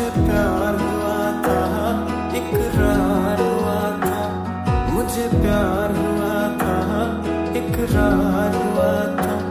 मुझे प्यार हुआ था इकरार हुआ था। मुझे प्यार हुआ था इकरार हुआ था।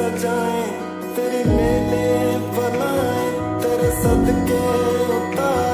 सजाए तेरी मेले बनाए तेरे सदके उतार।